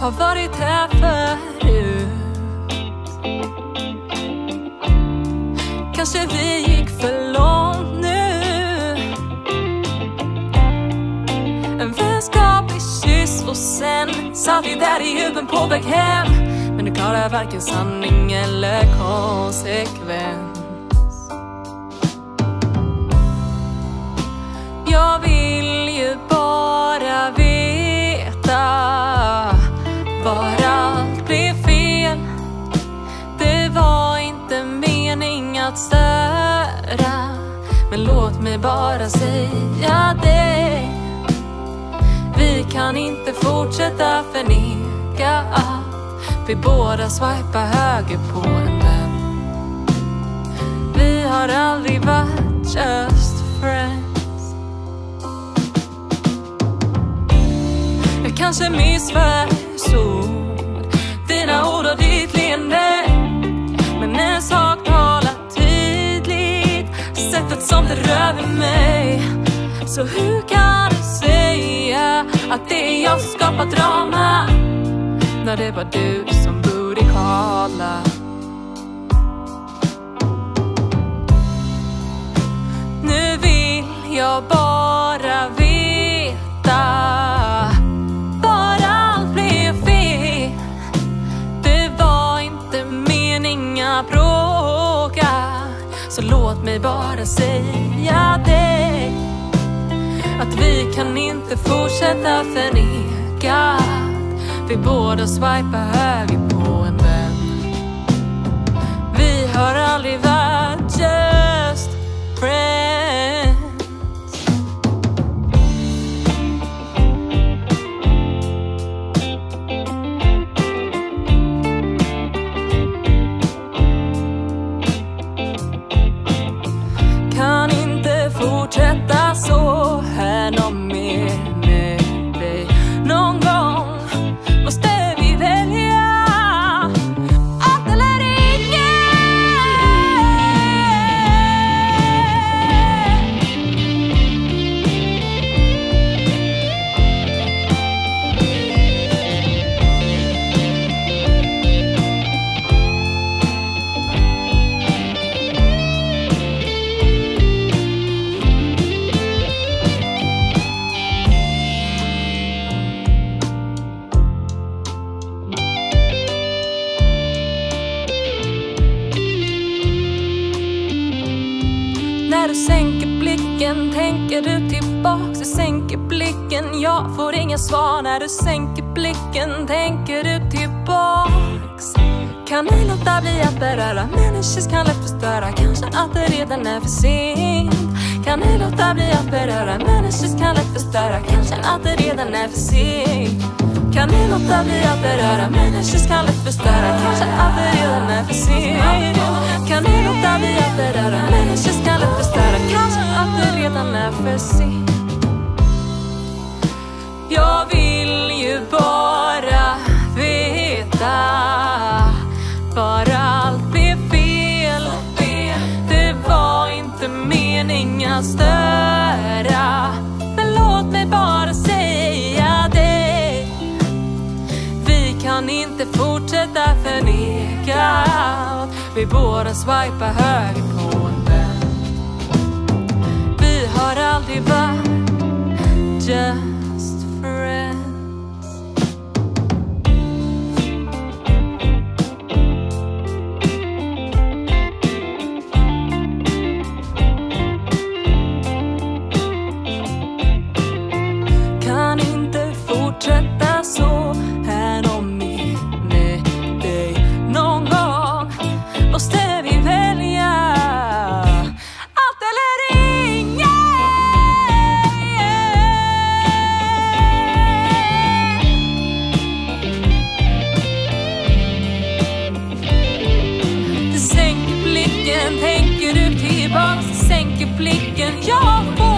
har varit här förut. Kanske vi gick för långt nu. En vänskaplig kyss och sen satt vi där i Uben på väg hem. Men du klarar varken sanning eller konsekvens. Bara säga det. Vi kan inte fortsätta förneka att vi båda swipar höger på en vän. Vi har aldrig varit just friends. Jag kanske missförstod Så hur kan du säga att det är jag som skapar drama? När det var du som borde kalla. Nu vill jag bara veta var allt blev fel. Det var inte mening att bråka. Så låt mig bara säga det. Att vi kan inte fortsätta förneka att vi båda swipar höger på en vän. Vi har aldrig varit just friends. Du sänker blicken tänker du tillbaks? Du sänker blicken, jag får inga svar. När du sänker blicken tänker du tillbaks? Kan ej låta bli att beröra? Människor kan lätt förstöra. Kanske att det redan är för sent. Kan ej låta bli att beröra? Människor kan lätt förstöra. Kanske att det redan är för sent. Kan ej låta bli att beröra? Människor kan lätt förstöra. Kanske att det redan är för sent. Redan Jag vill ju bara veta Var allt blev fel. Det var inte mening att störa. Men låt mig bara säga det. Vi kan inte fortsätta förneka att vi båda swipar höger har aldrig varit just tillbaks, sänker blicken, jag får